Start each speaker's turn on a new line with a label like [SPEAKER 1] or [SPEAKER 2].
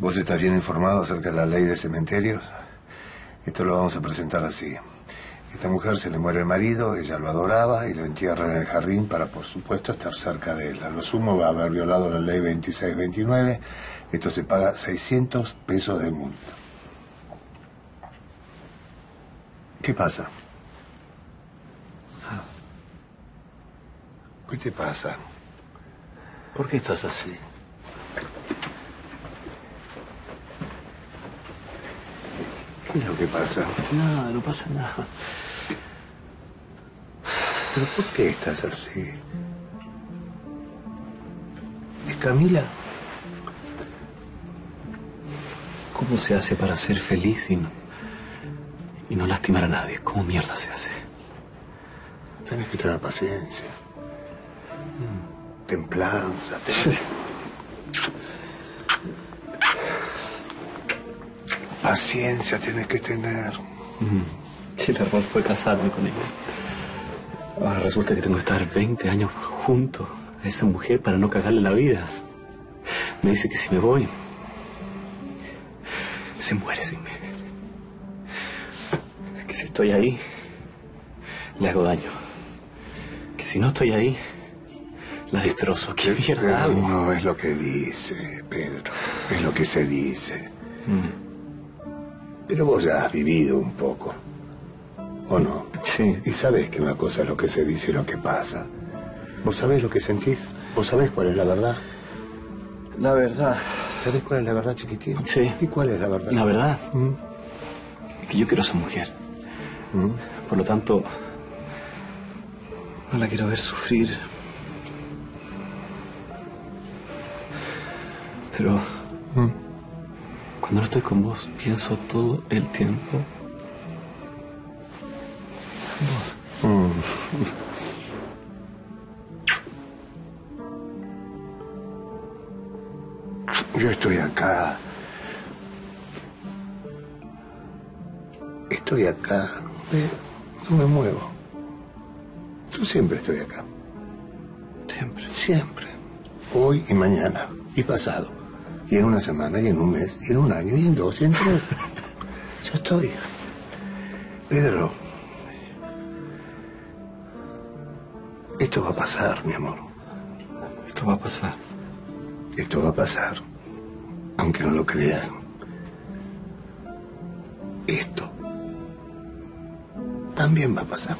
[SPEAKER 1] ¿Vos estás bien informado acerca de la ley de cementerios? Esto lo vamos a presentar así. Esta mujer se le muere el marido, ella lo adoraba y lo entierra en el jardín para, por supuesto, estar cerca de él. A lo sumo va a haber violado la ley 2629. Esto se paga 600 pesos de multa. ¿Qué pasa? ¿Qué te pasa? ¿Por qué estás así? ¿Qué es lo que pasa?
[SPEAKER 2] Nada, no pasa nada.
[SPEAKER 1] ¿Pero por qué estás así? ¿Es Camila?
[SPEAKER 2] ¿Cómo se hace para ser feliz y no, y no lastimar a nadie? ¿Cómo mierda se hace?
[SPEAKER 1] Tienes que tener paciencia. Templanza. ten- Paciencia tienes que tener.
[SPEAKER 2] Si el error fue casarme con ella. Ahora resulta que tengo que estar 20 años junto a esa mujer para no cagarle la vida. Me dice que si me voy, se muere sin mí. Que si estoy ahí, le hago daño. Que si no estoy ahí, la destrozo. ¿Qué mierda
[SPEAKER 1] Pero
[SPEAKER 2] hago?
[SPEAKER 1] no es lo que dice, Pedro. Es lo que se dice.
[SPEAKER 2] Mm,
[SPEAKER 1] Pero vos ya has vivido un poco. ¿O no?
[SPEAKER 2] Sí.
[SPEAKER 1] Y sabés que una cosa es lo que se dice y lo que pasa. ¿Vos sabés lo que sentís? ¿Vos sabés cuál es la verdad?
[SPEAKER 2] La verdad.
[SPEAKER 1] ¿Sabés cuál es la verdad, chiquitín?
[SPEAKER 2] Sí.
[SPEAKER 1] ¿Y cuál es la verdad?
[SPEAKER 2] La verdad
[SPEAKER 1] ¿Mm?
[SPEAKER 2] es que yo quiero a esa mujer.
[SPEAKER 1] ¿Mm?
[SPEAKER 2] Por lo tanto, no la quiero ver sufrir. Pero
[SPEAKER 1] ¿Mm?
[SPEAKER 2] Cuando no estoy con vos, pienso todo el tiempo. en vos.
[SPEAKER 1] Mm. Yo estoy acá. Estoy acá. Ve, No me muevo. Yo siempre estoy acá.
[SPEAKER 2] Siempre.
[SPEAKER 1] Siempre. Hoy y mañana. Y pasado. Y en una semana, y en un mes, y en un año, y en dos, y en tres. Yo estoy. Pedro. Esto va a pasar, mi amor.
[SPEAKER 2] Esto va a pasar.
[SPEAKER 1] Esto va a pasar. Aunque no lo creas. Esto también va a pasar.